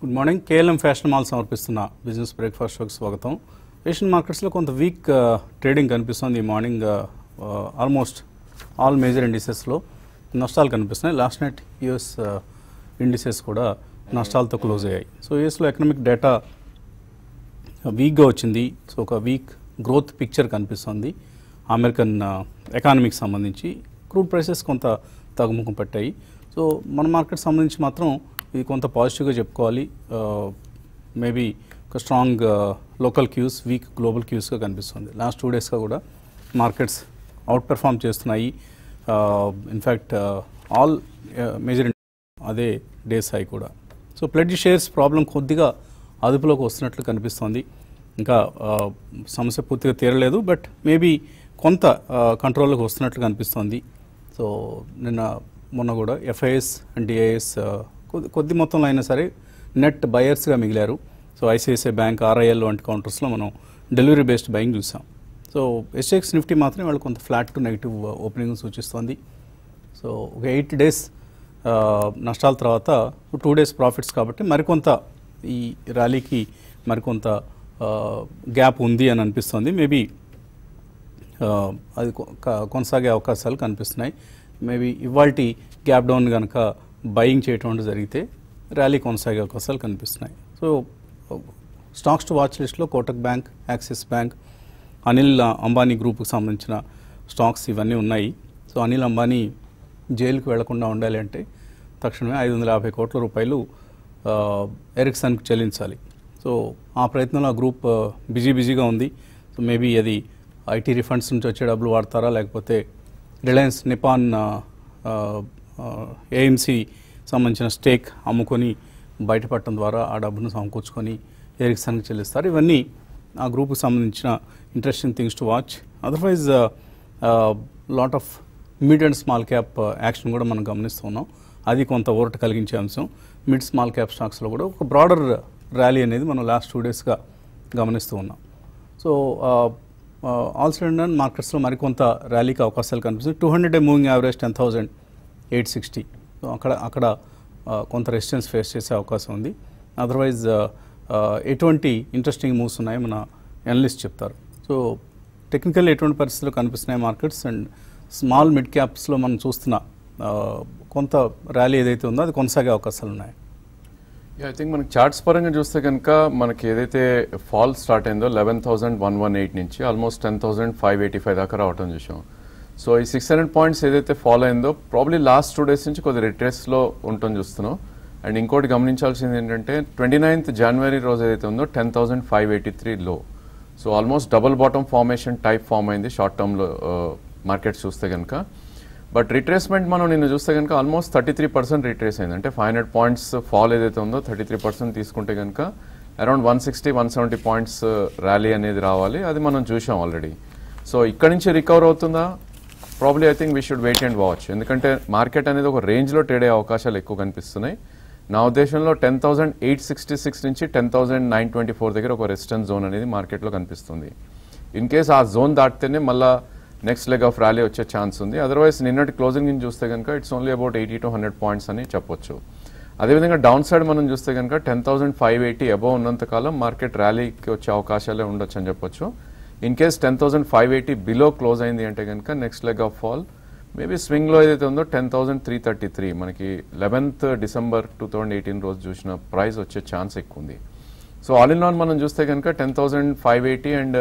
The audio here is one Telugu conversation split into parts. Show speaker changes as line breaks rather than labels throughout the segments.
Good morning KLM fashion mall సమర్పిస్తున్న బిజినెస్ బ్రేక్ఫాస్ట్ షోకి స్వాగతం. ఏషియన్ మార్కెట్స్లో కొంత వీక్ ట్రేడింగ్ uh, కనిపిస్తుంది ఈ మార్నింగ్ ఆల్మోస్ట్ ఆల్ మేజర్ ఇండిసెస్లో నష్టాలు కనిపిస్తున్నాయి. లాస్ట్ నైట్ యుఎస్ ఇండిసెస్ కూడా నష్టాలతో క్లోజ్ అయ్యాయి. సో యుఎస్లో ఎకనామిక్ డేటా వీక్గా వచ్చింది. సో ఒక వీక్ గ్రోత్ పిక్చర్ కనిపిస్తుంది. అమెరికన్ ఎకానమీకి సంబంధించి. క్రూడ్ ప్రైసెస్ కొంత తగ్గుముఖం పట్టాయి. సో మన మార్కెట్ సంబంధించి మాత్రం ఇది కొంత పాజిటివ్గా చెప్పుకోవాలి. మేబీ ఒక strong local cues weak global క్యూస్గా కనిపిస్తుంది. లాస్ట్ టూ డేస్గా కూడా మార్కెట్స్ అవుట్ పెర్ఫామ్ చేస్తున్నాయి ఇన్ఫ్యాక్ట్ ఆల్ మేజర్ అదే డేస్ హై కూడా. సో ప్లెడ్జ్ షేర్స్ ప్రాబ్లం కొద్దిగా అదుపులోకి వస్తున్నట్లు కనిపిస్తోంది. ఇంకా సమస్య పూర్తిగా తీరలేదు బట్ మేబీ కొంత కంట్రోల్లోకి వస్తున్నట్లు కనిపిస్తోంది. సో నిన్న మొన్న కూడా ఎఫ్ఐఎస్ అండ్ డిఐఎస్ కొద్ది కొద్ది మొత్తంలో అయినా సరే నెట్ బయర్స్గా మిగిలారు. సో ఐసిఐసిఐ బ్యాంక్ ఆర్ఐఎల్ వంటి కౌంటర్స్లో మనం డెలివరీ బేస్డ్ బయింగ్ చూసాం. సో ఎస్ఎక్స్ నిఫ్టీ మాత్రం వాళ్ళు కొంత ఫ్లాట్ టు నెగిటివ్ ఓపెనింగ్ సూచిస్తోంది. సో ఒక ఎయిట్ డేస్ నష్టాల తర్వాత టూ డేస్ ప్రాఫిట్స్ కాబట్టి మరికొంత ఈ ర్యాలీకి మరికొంత గ్యాప్ ఉంది అని అనిపిస్తుంది. మేబీ అది కొనసాగే అవకాశాలు కనిపిస్తున్నాయి. మేబీ ఇవాల్టి గ్యాప్ డౌన్ కనుక బయింగ్ చేయటం జరిగితే ర్యాలీ కొనసాగే అవకాశాలు కనిపిస్తున్నాయి. సో స్టాక్స్ టు వాచ్ లిస్ట్లో Kotak bank Axis bank Anil Ambani గ్రూప్కి సంబంధించిన స్టాక్స్ ఇవన్నీ ఉన్నాయి. సో అనిల్ అంబానీ జైలుకు వెళ్ళకుండా ఉండాలి అంటే తక్షణమే ఐదు వందల యాభై కోట్ల రూపాయలు ఎరిక్సన్కి చెల్లించాలి. సో ఆ ప్రయత్నంలో ఆ గ్రూప్ బిజీ బిజీగా ఉంది. సో మేబీ అది ఐటీ రిఫండ్స్ నుంచి వచ్చే డబ్బులు వాడతారా లేకపోతే రిలయన్స్ నిపాన్ ఏఎంసీ సంబంధించిన స్టేక్ అమ్ముకొని బయటపడటం ద్వారా ఆ డబ్బును సమకూర్చుకొని ఎరిక్సన్కి చెల్లిస్తారు. ఇవన్నీ ఆ గ్రూప్కి సంబంధించిన interesting things to watch otherwise lot of mid and small cap action కూడా మనం గమనిస్తున్నాం అది కొంత ఊరట కలిగించే అంశం. మిడ్ స్మాల్ క్యాప్ స్టాక్స్లో కూడా ఒక బ్రాడర్ ర్యాలీ అనేది మనం లాస్ట్ టూ డేస్గా గమనిస్తూ ఉన్నాం. సో ఆల్ అండ్ మార్కెట్స్లో మరికొంత ర్యాలీకి అవకాశాలు కనిపిస్తుంది two hundred moving average ten thousand eight sixty. So అక్కడ అక్కడ కొంత రెసిస్టెన్స్ ఫేస్ చేసే అవకాశం ఉంది. అదర్వైజ్ ఎటువంటి ఇంట్రెస్టింగ్ మూవ్స్ ఉన్నాయో మన ఎనలిస్ట్ చెప్తారు. సో టెక్నికల్ ఎటువంటి పరిస్థితులు కనిపిస్తున్నాయి మార్కెట్స్ అండ్ స్మాల్ మిడ్ క్యాప్స్లో మనం చూస్తున్న కొంత ర్యాలీ ఏదైతే ఉందో అది కొనసాగే అవకాశాలు ఉన్నాయి.
ఐ థింక్ మనకి చార్ట్స్ పరంగా చూస్తే కనుక మనకి ఏదైతే ఫాల్ స్టార్ట్ అయిందో eleven thousand one one eight నుంచి almost ten thousand five eighty five దాకా రావటం చూసాం సో ఈ సిక్స్ హండ్రెడ్ పాయింట్స్ ఏదైతే ఫాలో అయిందో ప్రాబ్లీ లాస్ట్ టూ డేస్ నుంచి కొద్ది రిట్రేస్లో ఉండటం చూస్తున్నాం. అండ్ ఇంకోటి గమనించాల్సింది ఏంటంటే ట్వంటీ నైన్త్ జనవరి రోజు ఏదైతే ఉందో ten thousand five eighty three లో so almost double bottom formation type form అయింది షార్ట్ టర్మ్లో మార్కెట్స్ చూస్తే కనుక బట్ రిట్రేస్మెంట్ మనం నిన్న చూస్తే కనుక almost thirty three percent retrace అయింది. అంటే ఫైవ్ హండ్రెడ్ పాయింట్స్ ఫాల్ ఏదైతే ఉందో థర్టీ త్రీ పర్సెంట్ తీసుకుంటే కనుక around one sixty one seventy points rally అనేది రావాలి. అది మనం చూసాం ఆల్రెడీ సో ఇక్కడ నుంచి రికవర్ అవుతుందా? Probably I think we should wait and watch ఎందుకంటే మార్కెట్ అనేది ఒక రేంజ్లో ట్రేడ్ అయ్యే అవకాశాలు ఎక్కువ కనిపిస్తున్నాయి. నా ఉద్దేశంలో ten thousand eight sixty six నుంచి ten thousand nine twenty four దగ్గర ఒక రెసిస్టెన్స్ జోన్ అనేది మార్కెట్లో కనిపిస్తుంది. ఇన్ కేస్ ఆ జోన్ దాటితేనే మళ్ళీ నెక్స్ట్ లెగ్ ఆఫ్ ర్యాలీ వచ్చే ఛాన్స్ ఉంది. అదర్వైజ్ నిన్నటి క్లోజింగ్ నుంచి చూస్తే కనుక it's only about eighty to hundred points అని చెప్పొచ్చు. అదేవిధంగా డౌన్ సైడ్ మనం చూస్తే కనుక ten thousand five eighty above ఉన్నంతకాలం మార్కెట్ ర్యాలీకి వచ్చే అవకాశాలే ఉండొచ్చు అని చెప్పొచ్చు. In case ten thousand five eighty below close అయింది అంటే కనుక next leg of fall maybe స్వింగ్లో ఏదైతే ఉందో ten thousand three thirty three మనకి eleventh December two thousand eighteen రోజు చూసిన ప్రైస్ వచ్చే ఛాన్స్ ఎక్కువ ఉంది సో ఆల్ ఇన్ ఆల్ మనం చూస్తే కనుక ten thousand five eighty and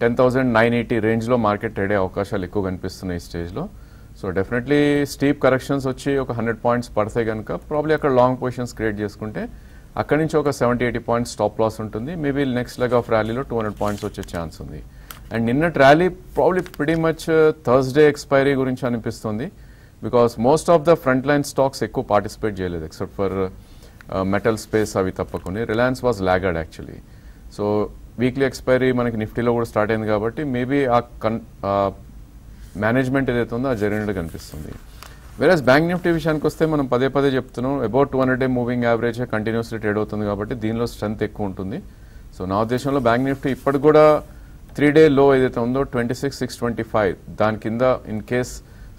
ten thousand nine eighty రేంజ్లో మార్కెట్ ట్రేడ్ అయ్యే అవకాశాలు ఎక్కువ కనిపిస్తున్నాయి ఈ స్టేజ్లో సో డెఫినెట్లీ స్టీప్ కరెక్షన్స్ వచ్చి ఒక హండ్రెడ్ పాయింట్స్ పడితే కనుక ప్రాబ్లీ అక్కడ లాంగ్ పొజిషన్స్ క్రియేట్ చేసుకుంటే అక్కడి నుంచి ఒక seventy eighty points stop loss ఉంటుంది. మేబీ నెక్స్ట్ లెగ్ ఆఫ్ ర్యాలీలో టూ హండ్రెడ్ పాయింట్స్ వచ్చే ఛాన్స్ ఉంది. అండ్ నిన్నటి rally probably pretty much Thursday expiry గురించి అనిపిస్తుంది. Because most of the front line stocks ఎక్కువ పార్టిసిపేట్ చేయలేదు ఎక్సెప్ట్ ఫర్ మెటల్ స్పేస్ అవి తప్పకుండా. Reliance was laggard actually so weekly expiry మనకి నిఫ్టీలో కూడా స్టార్ట్ అయింది కాబట్టి మేబీ ఆ కన్ మేనేజ్మెంట్ uh, ఏదైతే ఉందో ఆ జరిగినట్టు కనిపిస్తుంది. వేరేస్ బ్యాంక్ నిఫ్టీ విషయానికి వస్తే మనం పదే పదే చెప్తున్నాం about two hundred day moving average continuously trade అవుతుంది కాబట్టి దీనిలో స్ట్రెంత్ ఎక్కువ ఉంటుంది. సో నా ఉద్దేశంలో బ్యాంక్ నిఫ్టీ ఇప్పటికి కూడా త్రీ డే లో ఏదైతే ఉందో twenty six six twenty five దాని కింద ఇన్ కేస్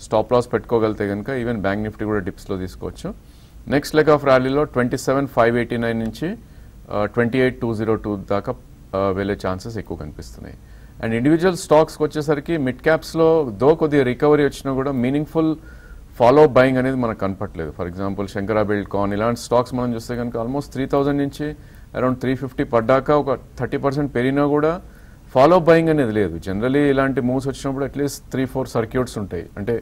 స్టాప్ లాస్ పెట్టుకోగలితే కనుక ఈవెన్ బ్యాంక్ నిఫ్టీ కూడా డిప్స్లో తీసుకోవచ్చు. నెక్స్ట్ లెగ్ ఆఫ్ ర్యాలీలో twenty seven five eighty nine నుంచి twenty eight two zero two దాకా uh, వెళ్ళే ఛాన్సెస్ ఎక్కువ కనిపిస్తున్నాయి. అండ్ ఇండివిజువల్ స్టాక్స్కి వచ్చేసరికి మిడ్ క్యాప్స్లో దో కొద్దిగా రికవరీ వచ్చినా కూడా మీనింగ్ఫుల్ ఫాలో బయింగ్ అనేది మనకు కనపట్లేదు for example Shankara buildcon ఇలాంటి స్టాక్స్ మనం చూస్తే కనుక ఆల్మోస్ట్ త్రీ థౌజండ్ నుంచి అరౌండ్ త్రీ ఫిఫ్టీ పడ్డాక ఒక థర్టీ పర్సెంట్ పెరిగినా కూడా ఫాలో బయింగ్ అనేది లేదు. జనరలీ ఇలాంటి మూవ్స్ వచ్చినప్పుడు అట్లీస్ట్ త్రీ ఫోర్ సర్క్యూట్స్ ఉంటాయి. అంటే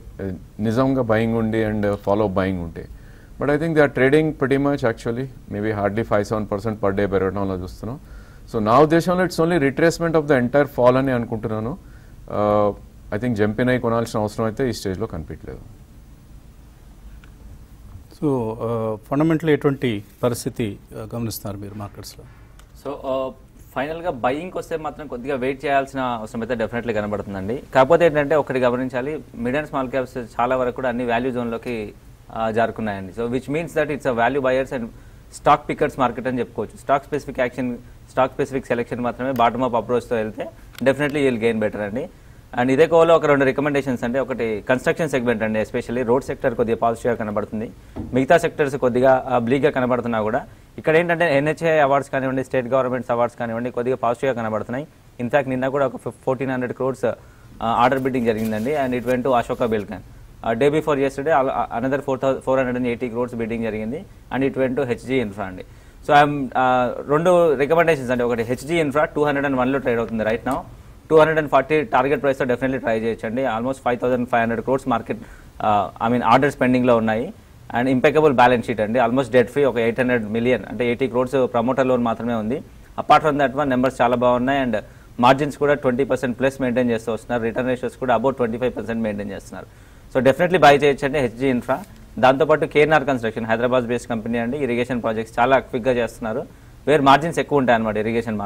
నిజంగా బయింగ్ ఉండి అండ్ ఫాలో బయింగ్ ఉంటాయి but I think they are trading pretty much actually maybe hardly five seven percent per day పెరగడంలో చూస్తున్నాం. సో నా ఉద్దేశంలో it's only retracement of the entire fall అని అనుకుంటున్నాను. ఐ థింక్ జంపిన్ అయి కొనాల్సిన అవసరం అయితే ఈ స్టేజ్లో కనిపించలేదు.
సో ఫండమెంటల్ ఎటువంటి పరిస్థితి గమనిస్తున్నారు మీరు మార్కెట్స్లో?
సో ఫైనల్గా బయింగ్కి వస్తే మాత్రం కొద్దిగా వెయిట్ చేయాల్సిన అవసరం అయితే డెఫినెట్లీ కనబడుతుందండి. కాకపోతే ఏంటంటే ఒకటి గమనించాలి మిడ్ అండ్ స్మాల్ క్యాప్స్ చాలా వరకు కూడా అన్ని వాల్యూ జోన్లోకి జారుకున్నాయండి. So which means that it's a value buyers and stock pickers market అని చెప్పుకోవచ్చు. Stock specific action stock specific selection మాత్రమే బాటమ్ అప్ అప్రోచ్తో వెళ్తే డెఫినెట్లీ విల్ గెయిన్ బెటర్ అండి. అండ్ ఇదే కోలో ఒక రెండు రికమెండేషన్స్ అంటే ఒకటి కన్స్ట్రక్షన్ సెగ్మెంట్ అండి ఎస్పెషల్లీ రోడ్ సెక్టర్ కొద్దిగా పాజిటివ్గా కనబడుతుంది. మిగతా సెక్టర్స్ కొద్దిగా బ్లీక్గా కనబడుతున్నా కూడా. ఇక్కడ ఏంటంటే ఎన్హెచ్ఏ అవార్డ్స్ కానివ్వండి స్టేట్ గవర్నమెంట్స్ అవార్డ్స్ కానివ్వండి కొద్దిగా పాజిటివ్గా కనబడుతున్నాయి. ఇన్ఫాక్ట్ నిన్న కూడా ఒక fourteen hundred crores order bidding జరిగిందండి. And it went to Ashoka Buildcon day before yesterday another four thousand four hundred and eighty crores bidding జరిగింది. And it went to HG Infra అండి. సో ఐఎమ్ రెండు రికమెండేషన్స్ అండి. ఒకటి HG Infra two hundred and వన్లో ట్రేడ్ అవుతుంది right now two hundred and forty target ప్రైస్తో డెఫినెట్లీ ట్రై చేయొచ్చండి. Almost five thousand five hundred crores market I mean orders పెండింగ్లో ఉన్నాయి. అండ్ ఇంపెకబుల్ బ్యాలెన్స్ షీట్ అండి. ఆల్మోస్ట్ డెట్ ఫ్రీ ఒక ఎయిట్ హండ్రెడ్ మిలియన్ అంటే ఎయిటీ క్రోడ్స్ ప్రమోటర్ లోన్ మాత్రమే ఉంది. Apart from that one numbers చాలా బాగున్నాయి. అండ్ మార్జిన్స్ కూడా ట్వంటీ పర్సెంట్ ప్లస్ మెయింటైన్ చేస్తూ వస్తున్నారు. రిటర్న్ రేషియోస్ కూడా about twenty five percent maintain చేస్తున్నారు. సో డెఫినెట్లీ బై చేయొచ్చండి హెచ్జీ ఇన్ఫ్రా. దాంతోపాటు KNR construction Hyderabad base company అండి. ఇరిగేషన్ ప్రాజెక్ట్స్ చాలా క్విక్గా చేస్తున్నారు. వేర్ మార్జిన్స్ ఎక్కువ ఉంటాయి అన్నమాట ఇరిగేషన్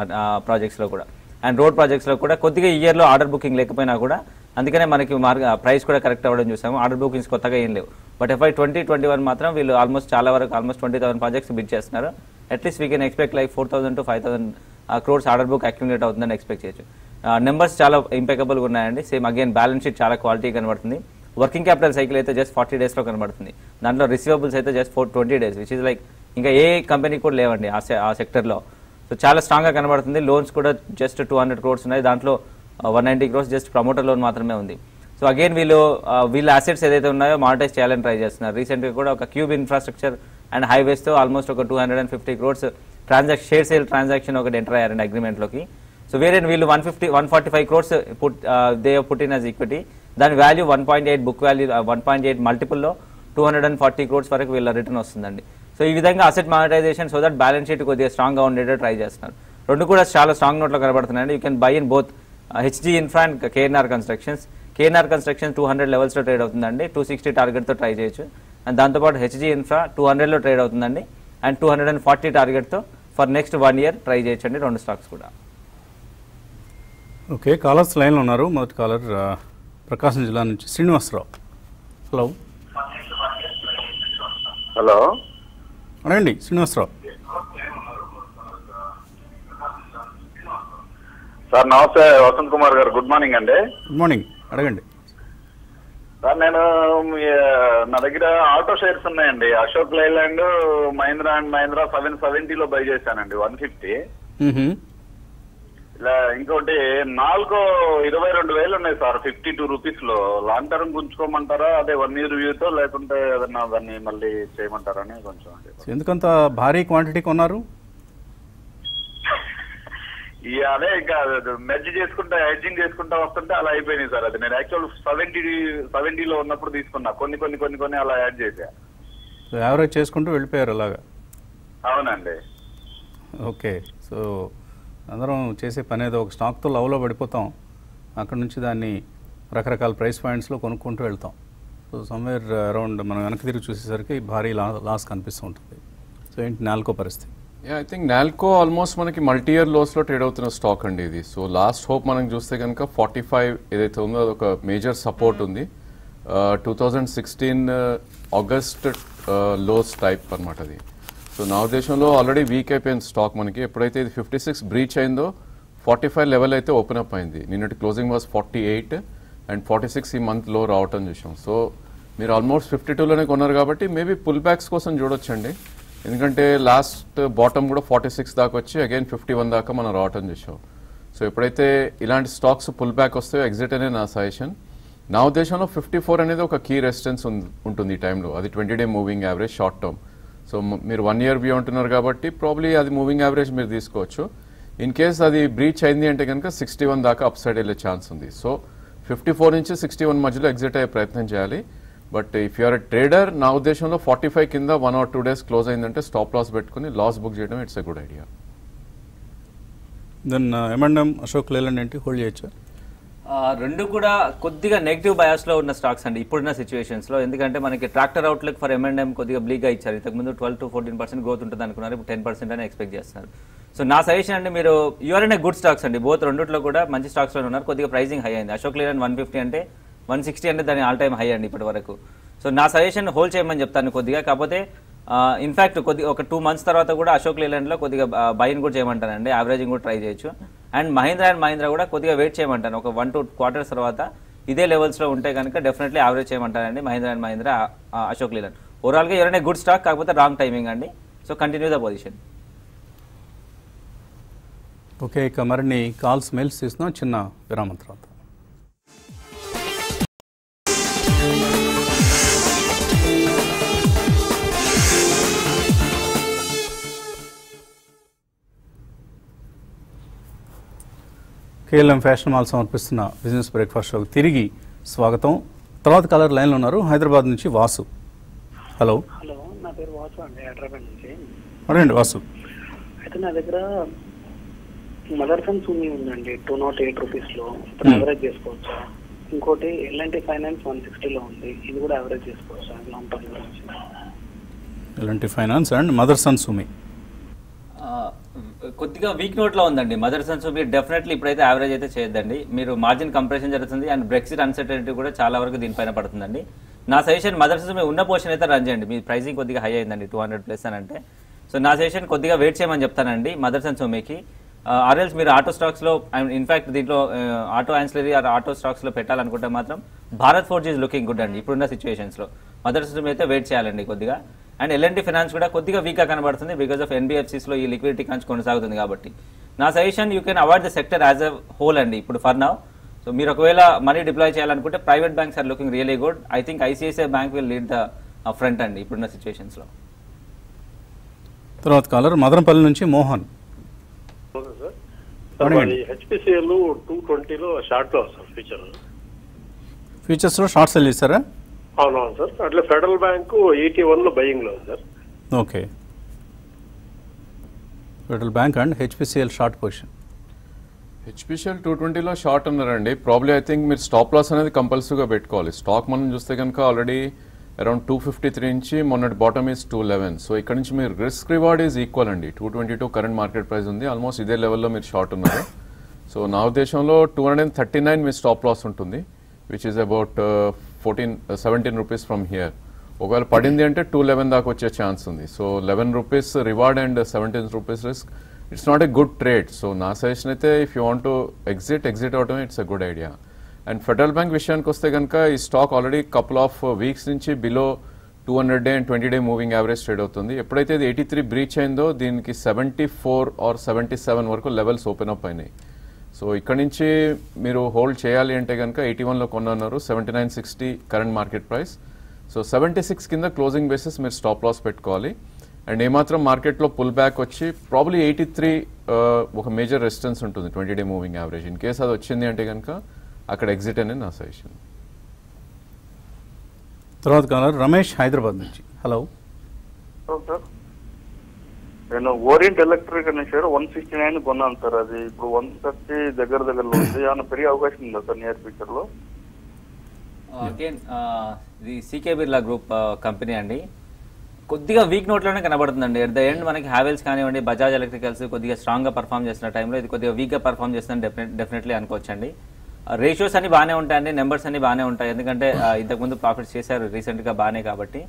ప్రాజెక్ట్స్లో కూడా. అండ్ రోడ్ ప్రాజెక్ట్స్లో కూడా కొద్దిగా ఇయర్లో ఆర్డర్ బుకింగ్ లేకపోయినా కూడా అందుకనే మనకి మార్గ ప్రైస్ కూడా కరెక్ట్ అవ్వడం చూసాము. ఆర్డర్ బుకింగ్స్ కొత్తగా ఏం లేవు. But FY twenty twenty one మాత్రం వీళ్ళు ఆల్మోస్ట్ చాలా వరకు almost twenty thousand projects bid చేస్తున్నారు. At least we can expect like four thousand to five thousand crores order book accumulate అవుతుందని ఎక్స్పెక్ట్ చేయొచ్చు. Uh, నెంబర్స్ చాలా ఇంపెకబుల్గా ఉన్నాయండి. సేమ్ అగైన్ బ్యాలెన్స్ షీట్ చాలా క్వాలిటీ కనబడుతుంది. వర్కింగ్ క్యాపిటల్ సైకిల్ అయితే జస్ట్ ఫార్టీ డేస్లో కనబడుతుంది. దాంట్లో రిసీవబుల్స్ అయితే just four twenty days which is like ఇంకా ఏ కంపెనీ కూడా లేవండి ఆ సె- ఆ సెక్టర్లో సో చాలా స్ట్రాంగ్గా కనబడుతుంది. లోన్స్ కూడా జస్ట్ టూ హండ్రెడ్ క్రోడ్స్ ఉన్నాయి. దాంట్లో one ninety crores just promoter loan మాత్రమే ఉంది. సో అగైన్ వీళ్ళు uh, వీళ్ళ అసెట్స్ ఏదైతే ఉన్నాయో మానిటైజ్ చేయాలని ట్రై చేస్తున్నారు. రీసెంట్గా కూడా ఒక క్యూబ్ ఇన్ఫ్రాస్ట్రక్చర్ అండ్ హైవేస్తో ఆల్మోస్ట్ ఒక two hundred and fifty crores transaction share sale transaction ఒకటి ఎంటర్ అయ్యారండి అగ్రిమెంట్లోకి సో వేరే వీళ్ళు one fifty one forty five crores put they puttin in as equity దాని value one point eight book value one point eight మల్టిపుల్లో two hundred and forty crores వరకు వీళ్ళ రిటర్న్ వస్తుందండి. సో ఈ విధంగా asset monetization so that balance sheet కొద్దిగా స్ట్రాంగ్గా ఉండేటట్టు ట్రై చేస్తున్నారు. రెండు కూడా చాలా స్ట్రాంగ్ నోట్లో కనబడుతున్నాయండి. You can buy in both HG Infra and KNR Constructions KNR Construction two hundred లెవెల్స్లో ట్రేడ్ అవుతుందండి. టూ సిక్స్టీ టార్గెట్తో ట్రై చేయొచ్చు. అండ్ దాంతోపాటు హెచ్జీ ఇన్ఫ్రా టూ హండ్రెడ్లో ట్రేడ్ అవుతుందండి. And two hundred and forty టార్గెట్తో for next one year try చేయొచ్చండి రెండు స్టాక్స్ కూడా.
ఓకే కాలర్స్ లైన్లో ఉన్నారు. మొదటి కాలర్ ఆ, ప్రకాశం జిల్లా నుంచి శ్రీనివాసరావు. హలో
హలో
అడగండి శ్రీనివాసరావు.
సార్ నమస్తే వసంత్ కుమార్ గారు. గుడ్ మార్నింగ్ అండి.
Good morning. అడగండి.
సార్ నేను నా దగ్గర ఆటో షేర్స్ ఉన్నాయండి. అశోక్ లైలాండ్ మహీంద్రా అండ్ మహీంద్రా సెవెన్ సెవెంటీలో బై చేశానండి వన్ ఫిఫ్టీ. ఇంకోటి నాలుగో ఇరవై రెండు వేలు ఉన్నాయి సార్ ఫిఫ్టీ టూ రూపీస్లో లాంగ్ టర్మ్ గుంచుకోమంటారా అదే వన్ ఇయర్ వ్యూతో లేకుంటే ఏదన్నా దాన్ని మళ్ళీ చేయమంటారని కొంచెం అండి
సో ఎందుకంత భారీ క్వాంటిటీ కొన్నారు?
అదే ఇంకా మెర్జ్ చేసుకుంటా హెడ్జింగ్ చేసుకుంటా వస్తుంటే అలా అయిపోయినాయి సార్. అది నేను యాక్చువల్ సెవెంటీ సెవెంటీలో ఉన్నప్పుడు తీసుకున్నా. కొన్ని కొన్ని కొన్ని కొన్ని అలా యాడ్ చేశా.
సో యావరేజ్ చేసుకుంటూ వెళ్ళిపోయారు అలాగా?
అవునండి.
ఓకే. సో అందరం చేసే పని ఏదో ఒక స్టాక్తో లవ్లో పడిపోతాం. అక్కడ నుంచి దాన్ని రకరకాల ప్రైస్ పాయింట్స్లో కొనుక్కుంటూ వెళ్తాం. సో సమ్వేర్ అరౌండ్ మనం వెనక్కి తిరిగి చూసేసరికి భారీ లా లాస్ కనిపిస్తూ ఉంటుంది. సో ఏంటి నాల్కో పరిస్థితి?
ఐ థింక్ నాల్కో ఆల్మోస్ట్ మనకి మల్టీ ఇయర్ లోస్లో ట్రేడ్ అవుతున్న స్టాక్ అండి ఇది. సో లాస్ట్ హోప్ మనం చూస్తే కనుక ఫార్టీ ఫైవ్ ఏదైతే ఉందో అదొక మేజర్ సపోర్ట్ ఉంది. Two thousand sixteen August lows type అనమాట అది. సో నా ఉద్దేశంలో ఆల్రెడీ వీక్ అయిపోయింది స్టాక్ మనకి. ఎప్పుడైతే ఇది ఫిఫ్టీ సిక్స్ బ్రీచ్ అయిందో ఫార్టీ ఫైవ్ లెవెల్ అయితే ఓపెన్ అప్ అయింది. నిన్నటి closing was forty eight and forty six ఈ మంత్లో రావటం చూసాం సో మీరు ఆల్మోస్ట్ ఫిఫ్టీ టూలోనే కొన్నారు కాబట్టి మేబీ పుల్ బ్యాక్స్ కోసం చూడొచ్చండి. ఎందుకంటే లాస్ట్ బాటమ్ కూడా ఫార్టీ సిక్స్ దాకా వచ్చి అగైన్ ఫిఫ్టీ వన్ దాకా మనం రావటం చూసాం సో ఎప్పుడైతే ఇలాంటి స్టాక్స్ పుల్ బ్యాక్ వస్తాయో ఎగ్జిట్ అనే నా సజెషన్ నా ఉద్దేశంలో ఫిఫ్టీ ఫోర్ అనేది ఒక కీ రెసిస్టెన్స్ ఉంటుంది ఈ టైంలో అది twenty day moving average short term so మీరు వన్ ఇయర్ వ్యూ ఉంటున్నారు కాబట్టి ప్రాబ్లీ అది మూవింగ్ యావరేజ్ మీరు తీసుకోవచ్చు. ఇన్ కేస్ అది బ్రీచ్ అయింది అంటే కనుక సిక్స్టీ వన్ దాకా అప్ సైడ్ వెళ్ళే ఛాన్స్ ఉంది. సో ఫిఫ్టీ ఫోర్ నుంచి సిక్స్టీ వన్ మధ్యలో ఎగ్జిట్ అయ్యే ప్రయత్నం చేయాలి. But if you are trader నా ఉద్దేశంలో ఫార్టీ ఫైవ్ కింద one or two days close అయిందంటే స్టాప్ లాస్ పెట్టుకుని లాస్ బుక్ చేయడం it's a good idea
then M and M Ashok Leyland ఏంటి? హోల్డ్ చేయొచ్చా?
రెండు కూడా కొద్దిగా నెగిటివ్ బయాస్లో ఉన్న స్టాక్స్ అండి ఇప్పుడున్న సిచ్యువేషన్స్లో ఎందుకంటే మనకి ట్రాక్టర్ అవుట్లుక్ ఫర్ ఎంఎండ్ఎం కొద్దిగా బ్లీగా ఇచ్చారు. ఇంతకుముందు twelve to fourteen percent growth ఉంటుంది అనుకున్నారు ఇప్పుడు టెన్ పర్సెంట్ అని ఎక్స్పెక్ట్ చేస్తున్నారు. సో నా సజెషన్ అండి మీరు యూఆర్ అనే గుడ్ స్టాక్స్ అండి. బోత్ రెండుట్లో కూడా మంచి స్టాక్స్లో ఉన్నారు. కొద్దిగా ప్రైసింగ్ హై అయింది. అశోక్ లేలాండ్ వన్ ఫిఫ్టీ అంటే వన్ సిక్స్టీ అంటే దాని ఆల్ టైమ్ హై అండి ఇప్పటి వరకు. సో నా సజెషన్ హోల్డ్ చేయమని చెప్తాను కొద్దిగా. కాకపోతే ఇన్ఫాక్ట్ కొద్దిగా ఒక టూ మంత్స్ తర్వాత కూడా అశోక్ లేలాండ్లో కొద్దిగా బైన్ కూడా చేయమంటానండి. యావరేజింగ్ కూడా ట్రై చేయొచ్చు. అండ్ మహీంద్రా అండ్ మహీంద్రా కూడా కొద్దిగా వెయిట్ చేయమంటాను. ఒక వన్ టూ క్వార్టర్స్ తర్వాత ఇదే లెవెల్స్లో ఉంటే కనుక డెఫినెట్లీ యావరేజ్ చేయమంటారండి మహీంద్రా అండ్ మహీంద్రా అశోక్ లీలన్. ఓవరాల్గా ఎవరైనా గుడ్ స్టాక్ కాకపోతే రాంగ్ టైమింగ్ అండి. So continue the position
okay ఇక మరిన్ని కాల్స్ మెయిల్స్ తీస్తున్నాం. చిన్న విరామం తర్వాత. కేఎల్ఎం ఫ్యాషన్ మాల్ సమర్పిస్తున్న బిజినెస్ బ్రేక్ఫాస్ట్ షోకి తిరిగి స్వాగతం. తర్వాత కలర్ లైన్లో ఉన్నారు హైదరాబాద్ నుంచి వాసు. హలో.
హలో నా పేరు వాసు అండి హైదరాబాద్ నుంచి.
అడండి వాసు.
అయితే నా దగ్గర మదర్సన్ సూమి ఉందండి టూ నాట్ ఎయిట్ రూపీస్లో ఇప్పుడు. యావరేజ్ చేసుకోవచ్చా? ఇంకోటి ఎల్ఎన్టీ ఫైనాన్స్ వన్ సిక్స్టీలో ఉంది. ఇది కూడా యావరేజ్ చేసుకోవచ్చా? లాంగ్ టర్మ్ గురించి
ఎలాంటి ఫైనాన్స్ అండ్ మదర్ సన్ సుమి
ఆ, కొద్దిగా వీక్ నోట్లో ఉందండి. మదర్ సన్స్ మీరు డెఫినెట్లీ ఇప్పుడైతే యావరేజ్ అయితే చేయొద్దండి. మీరు మార్జిన్ కంప్రెషన్ జరుగుతుంది అండ్ బ్రెక్సిట్ అన్సర్టనిటీ కూడా చాలా వరకు దీనిపైన పడుతుందండి. నా సజెషన్ మదర్ సన్స్ మీ ఉన్న పోర్షన్ అయితే రన్ చేయండి. మీ ప్రైసింగ్ కొద్దిగా హై అయిందండి టూ హండ్రెడ్ ప్లస్ అని అంటే. సో నా సజెషన్ కొద్దిగా వెయిట్ చేయమని చెప్తానండి మదర్ సన్స్ మీకు. ఆర్ఎల్స్ మీరు ఆటో స్టాక్స్లో ఇన్ఫాక్ట్ దీంట్లో ఆటో ఆన్సిలరీ ఆర్ ఆటో స్టాక్స్లో పెట్టాలనుకుంటే మాత్రం Bharat Forge is looking good అండి. ఇప్పుడున్న సిచ్యువేషన్స్లో. మదర్ సన్స్ అయితే వెయిట్ చేయాలండి కొద్దిగా. అండ్ ఎల్ఎన్టీ ఫైనాన్స్ కూడా కొద్దిగా వీక్గా కనబడుతుంది బికాస్ ఆఫ్ ఎన్బిఎఫ్సిస్లో ఈ లిక్విడిటీ కంచి కొనసాగుతుంది కాబట్టి. నా suggestion you can avoid the sector as a whole అండి ఇప్పుడు ఫర్ నౌ సో మీరు ఒకవేళ మనీ డిప్లాయ్ చేయాలనుకుంటే private banks are looking really good I think ICICI bank will lead the front అండి ఇప్పుడున్న సిచ్యువేషన్స్లో.
తర్వాత కాలర్ మదనపల్లి నుంచి మోహన్.
హెచ్పిసిఎల్ టూ ట్వంటీలో షార్ట్లో సార్ ఫ్యూచర్
ఫ్యూచర్స్లో షార్ట్ సెల్ చేస్తారా
అవునవును సార్. అట్లా ఫెడరల్ బ్యాంక్ ఎయిటీ వన్లో బయింగ్లో ఉంది sir.
Okay. Federal bank and HPCL short position.
HPCL two ట్వంటీలో షార్ట్ ఉన్నారండి. ప్రాబ్లీ ఐ థింక్ మీరు స్టాప్ లాస్ అనేది కంపల్సరీగా పెట్టుకోవాలి. స్టాక్ మనం చూస్తే కనుక already around two fifty three నుంచి మొన్నటి bottom is two eleven so ఇక్కడ నుంచి మీరు రిస్క్ రివార్డ్ ఈజ్ ఈక్వల్ అండి. Two twenty two current market price ఉంది. ఆల్మోస్ట్ ఇదే లెవెల్లో మీరు షార్ట్ ఉన్నారు. సో నా ఉద్దేశంలో two hundred and thirty nine me stop loss ఉంటుంది which is about fourteen seventeen rupees from here ఒకవేళ పడింది అంటే టూ లెవెన్ దాకా వచ్చే ఛాన్స్ ఉంది. So eleven rupees reward and seventeen rupees risk it's not a good trade so నా సజెషన్ అయితే if you want to exit exit అవడం it's a good idea and federal bank విషయానికి వస్తే కనుక ఈ stock already couple of weeks నుంచి below two hundred day and twenty day moving average trade అవుతుంది. ఎప్పుడైతే ఇది ఎయిటీ త్రీ బ్రీచ్ అయిందో దీనికి seventy four or seventy seven వరకు లెవెల్స్ ఓపెన్ అప్ అయినాయి. సో ఇక్కడ నుంచి మీరు హోల్డ్ చేయాలి అంటే కనుక ఎయిటీ వన్లో కొన్నారు seventy nine sixty current market price so seventy six కింద క్లోజింగ్ బేసిస్ మీరు స్టాప్ లాస్ పెట్టుకోవాలి. అండ్ ఏమాత్రం మార్కెట్లో పుల్ బ్యాక్ వచ్చి ప్రాబ్లీ ఎయిటీ త్రీ ఒక మేజర్ రెసిస్టెన్స్ ఉంటుంది twenty day moving average in case అది వచ్చింది అంటే కనుక అక్కడ ఎగ్జిట్ అనేది నా సజెషన్
తర్వాత కాలర్ రమేష్ హైదరాబాద్ నుంచి. హలో
సార్ నేను ఓరియంట్ ఎలక్ట్రిక్ అనే షేర్ వన్ సిక్స్టీ నైన్ కొన్నాను సార్. అది ఇప్పుడు వన్ థర్టీ దగ్గర దగ్గరలో ఉంది. ఏమైనా పెరిగే అవకాశం ఉందా సార్ నియర్ ఫ్యూచర్లో? Uh,
అగైన్ uh, ఇది సీకే బిర్లా గ్రూప్ కంపెనీ అండి. కొద్దిగా వీక్ నోట్లోనే కనబడుతుందండి. ఎట్ ద ఎండ్ మనకి హ్యావెల్స్ కానివ్వండి బజాజ్ ఎలక్ట్రికల్స్ కొద్దిగా స్ట్రాంగ్గా పర్ఫామ్ చేసిన టైంలో ఇది కొద్దిగా వీక్గా పర్ఫామ్ చేస్తుందని డెఫినెట్ డెఫినెట్లీ అనుకోవచ్చండి. Uh, రేషియోస్ అన్ని బాగానే ఉంటాయండి. నెంబర్స్ అన్ని బాగానే ఉంటాయి. ఎందుకంటే ఇంతకుముందు ప్రాఫిట్స్ చేశారు రీసెంట్గా బాగానే కాబట్టి.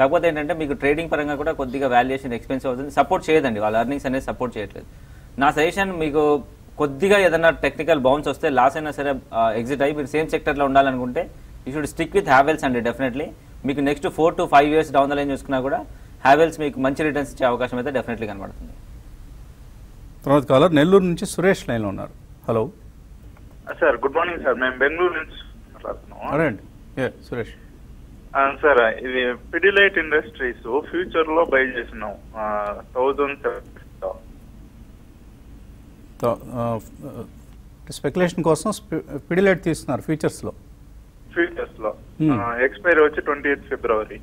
కాకపోతే ఏంటంటే మీకు ట్రేడింగ్ పరంగా కూడా కొద్దిగా వాల్యుయేషన్ ఎక్స్పెన్సివ్ అవుతుంది. సపోర్ట్ చేయదండి. వాళ్ళ అర్నింగ్స్ అనేది సపోర్ట్ చేయట్లేదు. నా సజెషన్ మీకు కొద్దిగా ఏదైనా టెక్నికల్ బౌన్స్ వస్తే లాస్ అయినా సరే ఎగ్జిట్ అయ్యి మీరు సేమ్ సెక్టర్లో ఉండాలనుకుంటే you should stick with Havells అండి డెఫినెట్లీ మీకు next four to five years down the line చూసుకున్నా కూడా హ్యావెల్స్ మీకు మంచి రిటర్న్స్ ఇచ్చే అవకాశం అయితే డెఫినెట్లీ కనబడుతుంది.
తర్వాత కాలర్ నెల్లూరు నుంచి సురేష్ లైన్లో ఉన్నారు. Hello
sir good morning sir మేము బెంగళూరు నుంచి మాట్లాడుతున్నాం.
సురేష్.
సార్ ఇది పిడిలైట్ ఇండస్ట్రీస్ ఫ్యూచర్లో బై చేసినాం. థౌజండ్
స్పెక్యులేషన్ కోసం పిడిలైట్ తీస్తున్నారు ఫ్యూచర్స్లో. Hmm.
ఎక్స్పైరీ వచ్చి ట్వంటీ ఎయిత్ ఫిబ్రవరి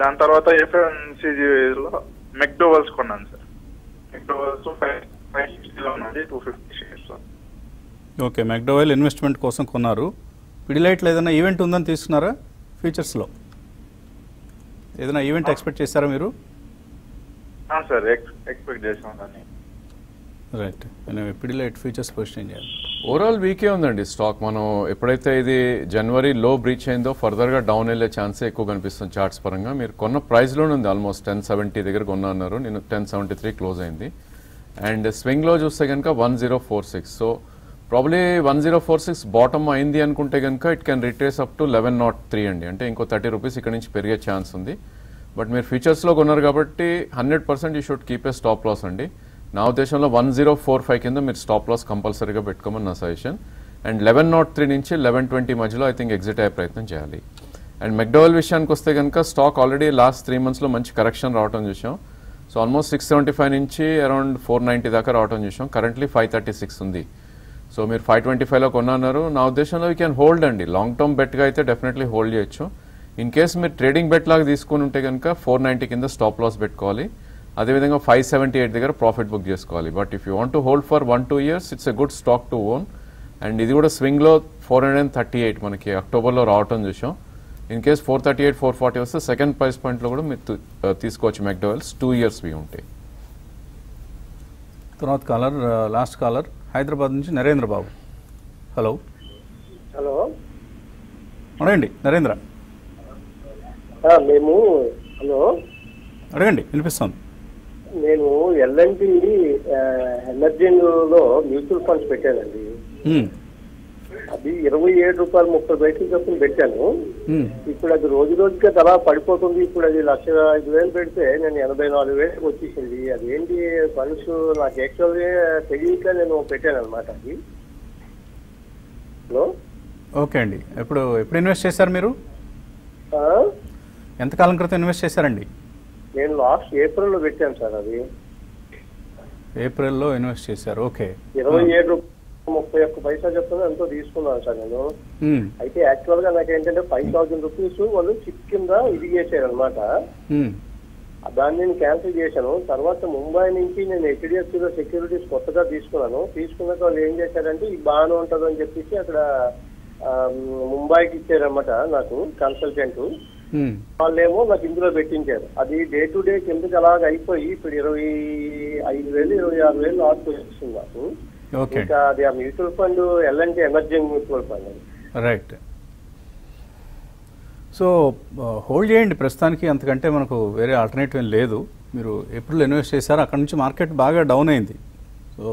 దాని తర్వాత ఎఫ్ఎంసీజీ లో మెక్డోవల్స్ కొన్నాను సార్. మెక్డోవల్స్ ఫైవ్ ఫైవ్ సిక్స్టీలో ఉన్నది two fifty shares
okay McDowell investment కోసం కొన్నారు. పిడిలైట్లో ఏదైనా ఈవెంట్ ఉందని తీసుకున్నారా? ఫ్యూచర్స్లో ఏదైనా ఈవెంట్ ఎక్స్పెక్ట్ చేశారా మీరు?
సార్ ఎక్స్పెక్ట్ చేసాం
రైట్ పిడిలైట్ ఫ్యూచర్స్ పొజిషన్ చేయాలి.
ఓవరాల్ వీకే ఉందండి స్టాక్ మనం ఎప్పుడైతే ఇది జనవరి లో బ్రీచ్ అయిందో ఫర్దర్గా డౌన్ వెళ్ళే ఛాన్సే ఎక్కువ కనిపిస్తుంది చార్ట్స్ పరంగా. మీరు కొన్న ప్రైస్లోనే ఉంది ఆల్మోస్ట్ టెన్ సెవెంటీ దగ్గర కొన్నా అన్నారు. నేను టెన్ సెవెంటీ త్రీ క్లోజ్ అయింది అండ్ స్వింగ్లో చూస్తే కనుక one zero four six so probably one zero four six bottom అయింది అనుకుంటే కనుక it can retrace up to eleven nought three అండి. అంటే ఇంకో థర్టీ రూపీస్ ఇక్కడ నుంచి పెరిగే ఛాన్స్ ఉంది. బట్ మీరు ఫ్యూచర్స్లో కొన్నారు కాబట్టి hundred percent you should keep a stop loss అండి. నా ఉద్దేశంలో వన్ జీరో ఫోర్ ఫైవ్ కింద మీరు స్టాప్ లాస్ కంపల్సరీగా పెట్టుకోమని నా suggestion and eleven nought three నుంచి లెవెన్ ట్వంటీ మధ్యలో ఐ థింక్ ఎగ్జిట్ అయ్యే ప్రయత్నం చేయాలి. అండ్ మెక్డోవల్ విషయానికి వస్తే కనుక స్టాక్ ఆల్రెడీ లాస్ట్ త్రీ మంత్స్లో మంచి కరెక్షన్ రావడం చూసాం so almost six seventy five నుంచి అరౌండ్ ఫోర్ నైంటీ దాకా రావడం చూసాం కరెంట్లీ ఫైవ్ థర్టీ సిక్స్ ఉంది. సో మీరు ఫైవ్ ట్వంటీ ఫైవ్లో కొన్నారు నా ఉద్దేశంలో యూ క్యాన్ హోల్డ్ అండి. లాంగ్ టర్మ్ బెట్గా అయితే డెఫినెట్లీ హోల్డ్ చేయొచ్చు. ఇన్ కేస్ మీరు ట్రేడింగ్ బెట్ లాగా తీసుకుని ఉంటే కనుక ఫోర్ నైంటీ కింద స్టాప్ లాస్ పెట్టుకోవాలి. అదేవిధంగా ఫైవ్ సెవెంటీ ఎయిట్ దగ్గర ప్రాఫిట్ బుక్ చేసుకోవాలి. But if you want to hold for one two years it's a good stock to own and ఇది కూడా స్వింగ్లో four hundred and thirty eight మనకి అక్టోబర్లో రావటం చూసాం in case four thirty eight four forty వస్తే సెకండ్ ప్రైస్ పాయింట్లో కూడా మీరు తీసుకోవచ్చు మెక్డోవెల్స్ టూ ఇయర్స్వి ఉంటాయి.
తర్వాత కాలర్ లాస్ట్ కాలర్ హైదరాబాద్ నుంచి నరేంద్ర బాబు హలో.
హలో.
అడగండి నరేంద్ర.
మేము హలో.
అడగండి వినిపిస్తుంది.
నేను ఎల్ఎన్టీ ఎనర్జీలో మ్యూచువల్ ఫండ్స్ పెట్టానండి. అది ఇరవై ఏడు రూపాయలు ముప్పై పైసలు చొప్పున పెట్టాను. ఇప్పుడు అది రోజు రోజుకి అలా పడిపోతుంది. ఇప్పుడు అది లక్ష ఐదు వేలు పెడితే నేను ఎనభై నాలుగు వేలకు వచ్చేసింది. అది ఏంటి ఫండ్స్ నాకు యాక్చువల్గా తెలియక నేను పెట్టాను అనమాట అది. హలో?
ఓకే అండి. ఎప్పుడు ఎప్పుడు ఇన్వెస్ట్ చేశారు మీరు?
ఆ?
ఎంతకాలం క్రితం ఇన్వెస్ట్ చేశారండి?
నేను లాస్ట్ ఏప్రిల్లో పెట్టాను సార్ అది.
ఏప్రిల్లో ఇన్వెస్ట్ చేశారు. ఓకే.
ఇరవై ఏడు రూపాయలు ముప్పై ఒక్క పైసా చెప్తున్నా ఎంతో తీసుకున్నాను సార్ నేను. అయితే యాక్చువల్గా నాకు ఏంటంటే ఫైవ్ థౌసండ్ రూపీస్ వాళ్ళు చిప్ కింద ఇది చేశారు అనమాట. దాన్ని నేను క్యాన్సిల్ చేశాను. తర్వాత ముంబై నుంచి నేను హెచ్డిఎఫ్సి లో సెక్యూరిటీస్ కొత్తగా తీసుకున్నాను. తీసుకున్నాక వాళ్ళు ఏం చేశారంటే ఈ బాగానే ఉంటుంది అని చెప్పేసి అక్కడ ముంబైకి ఇచ్చారన్నమాట నాకు కన్సల్టెంట్. వాళ్ళేమో నాకు ఇందులో పెట్టించారు. అది డే టు డే కిందకి అలాగ అయిపోయి ఇప్పుడు ఇరవై ఐదు వేలు ఇరవై ఆరు వేలు లాస్ట్ వస్తుంది నాకు. ఇంకా అది ఆ mutual fund L and T emerging mutual fund
right. So hold చేయండి ప్రస్తుతానికి అంతకంటే మనకు వేరే ఆల్టర్నేటివ్ ఏం లేదు. మీరు ఏప్రిల్ ఇన్వెస్ట్ చేశారు? అక్కడ నుంచి మార్కెట్ బాగా డౌన్ అయింది. సో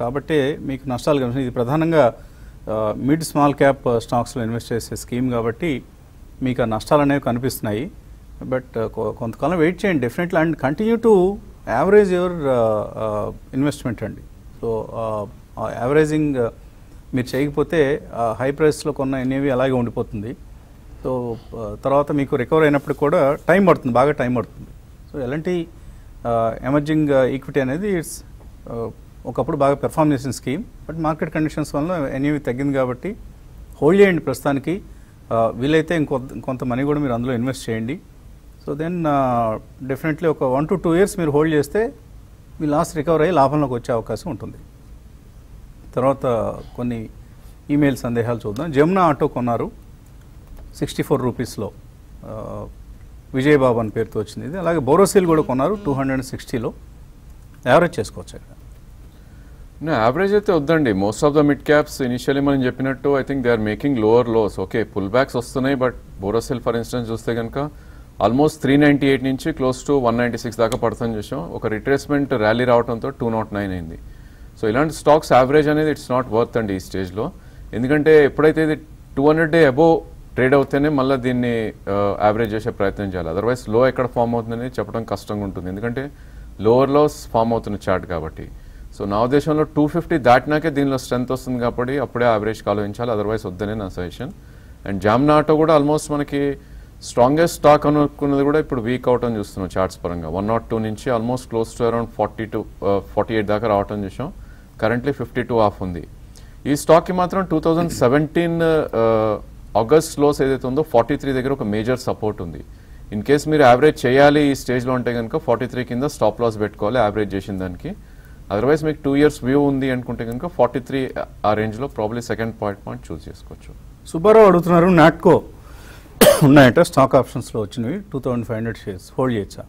కాబట్టి మీకు నష్టాలు కనిపిస్తుంది ఇది ప్రధానంగా మిడ్ స్మాల్ క్యాప్ స్టాక్స్లో ఇన్వెస్ట్ చేసే స్కీమ్ కాబట్టి మీకు ఆ నష్టాలు అనేవి కనిపిస్తున్నాయి. బట్ కొంతకాలం వెయిట్ చేయండి. Definitely and continue to average your investment అండి. సో యావరేజింగ్ మీరు చేయకపోతే హై ప్రైస్లో కొన్న ఎన్ఏవి అలాగే ఉండిపోతుంది. సో తర్వాత మీకు రికవర్ అయినప్పుడు కూడా టైం పడుతుంది బాగా టైం పడుతుంది. సో ఎలాంటి ఎమర్జింగ్ ఈక్విటీ అనేది ఇట్స్ ఒకప్పుడు బాగా పెర్ఫామ్ చేసిన స్కీమ్ బట్ మార్కెట్ కండిషన్స్ వల్ల ఎన్ఏవి తగ్గింది కాబట్టి హోల్డ్ చేయండి ప్రస్తుతానికి. వీలైతే ఇంకొంత కొంత మనీ కూడా మీరు అందులో ఇన్వెస్ట్ చేయండి. సో దెన్ డెఫినెట్లీ ఒక వన్ టు టూ ఇయర్స్ మీరు హోల్డ్ చేస్తే మీ లాస్ రికవర్ అయ్యి లాభంలోకి వచ్చే అవకాశం ఉంటుంది. తర్వాత కొన్ని ఈమెయిల్ సందేహాలు చూద్దాం. జమునా ఆటో కొన్నారు. సిక్స్టీ ఫోర్ రూపీస్లో. విజయబాబు అని పేరుతో వచ్చింది ఇది. అలాగే బోరోసిల్ కూడా కొన్నారు టూ హండ్రెడ్ అండ్ సిక్స్టీలో. యావరేజ్ చేసుకోవచ్చు ఇక్కడ
యావరేజ్ అయితే వద్దండి. Most of the mid caps initially మనం చెప్పినట్టు I think they are making lower lows okay pull backs వస్తున్నాయి బట్ బోరోసెల్ ఫర్ ఇన్స్టెన్స్ చూస్తే కనుక ఆల్మోస్ట్ త్రీ నైంటీ ఎయిట్ నుంచి close to one ninety six దాకా పడుతుంది చూసాం. ఒక రిట్రేస్మెంట్ ర్యాలీ రావడంతో టూ నాట్ నైన్ అయింది. సో ఇలాంటి స్టాక్స్ యావరేజ్ అనేది ఇట్స్ నాట్ వర్త్ అండి ఈ స్టేజ్లో ఎందుకంటే ఎప్పుడైతే ఇది two hundred day above trade అవుతేనే మళ్ళీ దీన్ని యావరేజ్ చేసే ప్రయత్నం చేయాలి. అదర్వైజ్లో ఎక్కడ ఫామ్ అవుతుందని చెప్పడం కష్టంగా ఉంటుంది. ఎందుకంటే లోవర్లో ఫామ్ అవుతున్న చార్ట్ కాబట్టి. సో నా ఉద్దేశంలో టూ ఫిఫ్టీ దాటినాకే దీనిలో స్ట్రెంత్ వస్తుంది కాబట్టి అప్పుడే యావరేజ్ ఆలోచించాలి అదర్వైజ్ వద్దనే నా సజెషన్. అండ్ జామ్నాటో కూడా ఆల్మోస్ట్ మనకి స్ట్రాంగెస్ట్ స్టాక్ అనుకున్నది కూడా ఇప్పుడు వీక్ అవటం చూస్తున్నాం చార్ట్స్ పరంగా. వన్ నాట్ టూ నుంచి almost close to around forty two forty eight దాకా రావటం చూసాం. కరెంట్లీ ఫిఫ్టీ టూ ఆఫ్ ఉంది. ఈ స్టాక్కి మాత్రం two thousand seventeen August lows ఏదైతే ఉందో ఫార్టీ త్రీ దగ్గర ఒక మేజర్ సపోర్ట్ ఉంది. ఇన్ కేస్ మీరు యావరేజ్ చేయాలి ఈ స్టేజ్లో ఉంటే కనుక ఫార్టీ త్రీ కింద స్టాప్ లాస్ పెట్టుకోవాలి యావరేజ్ చేసిన దానికి. అదర్వైజ్ మీకు టూ ఇయర్స్ వ్యూ ఉంది అనుకుంటే కనుక ఫార్టీ త్రీ ఆ రేంజ్లో probably second point point choose చేసుకోవచ్చు.
సుబ్బారావు అడుగుతున్నారు నాట్కో. ఉన్నాయట స్టాక్ ఆప్షన్స్లో వచ్చినవి. Two thousand five hundred shares hold చేయొచ్చా?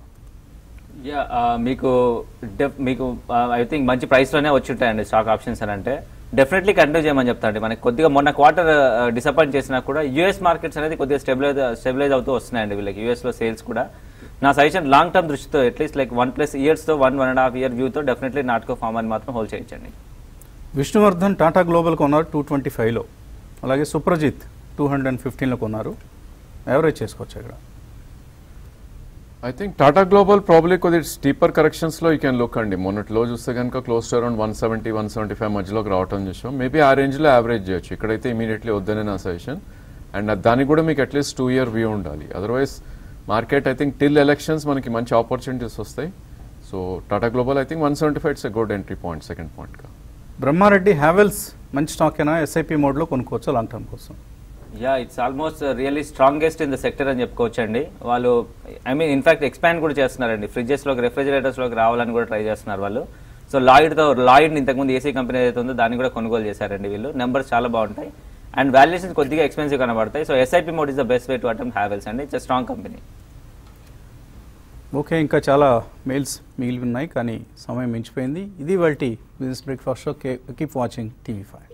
యా మీకు డెఫ్ మీకు ఐ థింక్ మంచి ప్రైస్లోనే వచ్చి ఉంటాయండి స్టాక్ ఆప్షన్స్ అని అంటే. డెఫినెట్లీ కంటిన్యూ చేయమని చెప్తాండి మనకి కొద్దిగా మొన్న క్వార్టర్ డిసప్పాయింట్ చేసినా కూడా యూఎస్ మార్కెట్స్ అనేది కొద్దిగా స్టెబిలైజ్ స్టెబిలైజ్ అవుతూ వస్తున్నాయండి వీళ్ళకి. యూఎస్లో సేల్స్ కూడా. నా సజెషన్ లాంగ్ టర్మ్ దృష్టితో at least like one plus ఇయర్స్తో one one and half year వ్యూతో definitely నాటుకో ఫామ్ అని మాత్రం హోల్డ్ చేయించండి.
విష్ణువర్ధన్ టాటా గ్లోబల్ కొన్నారు టూ ట్వంటీ ఫైవ్లో అలాగే సుప్రజిత్ టూ హండ్రెడ్ అండ్ ఫిఫ్టీన్లో కొన్నారు. యావరేజ్ చేసుకోవచ్చు ఇక్కడ.
I think Tata global probably కొద్దిగా స్టీపర్ కరెక్షన్స్లో యూ కెన్ లుక్ అండి. మొన్నట్లో చూస్తే కనుక close to around one seventy one seventy five మధ్యలోకి రావటం చూసాం. మేబీ ఆ రేంజ్లో యావరేజ్ చేయొచ్చు. ఇక్కడైతే ఇమీడియట్లీ వద్దనే నా సజెషన్ అండ్ దానికి కూడా మీకు at least two year view ఉండాలి. Otherwise market I think till elections మనకి మంచి ఆపర్చునిటీస్ వస్తాయి. So Tata Global I think one seventy five it's a good entry point second పాయింట్గా
బ్రహ్మారెడ్డి హ్యావెల్స్ మంచి స్టాక్ అయినా ఎస్ఐపి మోడ్లో కొనుక్కోవచ్చు లాంగ్ టర్మ్ కోసం.
Yeah it's almost really strongest in the sector అని చెప్పుకోవచ్చండి. వాళ్ళు ఐ మీన్ ఇన్ఫాక్ట్ ఎక్స్పాండ్ కూడా చేస్తున్నారండి. ఫ్రిడ్జెస్లోకి రెఫ్రిజిరేటర్స్లోకి రావాలని కూడా ట్రై చేస్తున్నారు వాళ్ళు. సో లాయిడ్తో లాయిడ్ ఇంతకుముందు ఏసీ కంపెనీ ఏదైతే ఉందో దాన్ని కూడా కొనుగోలు చేశారండి వీళ్ళు. నెంబర్స్ చాలా బాగుంటాయి. అండ్ వాల్యుయేషన్ కొద్దిగా ఎక్స్పెన్సివ్ కనబడతాయి. So SIP mode is the best way to attempt Havells అండి. ఇట్స్ స్ట్రాంగ్ కంపెనీ
ఓకే ఇంకా చాలా మెయిల్స్ మిగిలి ఉన్నాయి కానీ సమయం మించిపోయింది. ఇది వాళ్ళ business breakfast show keep watching TV five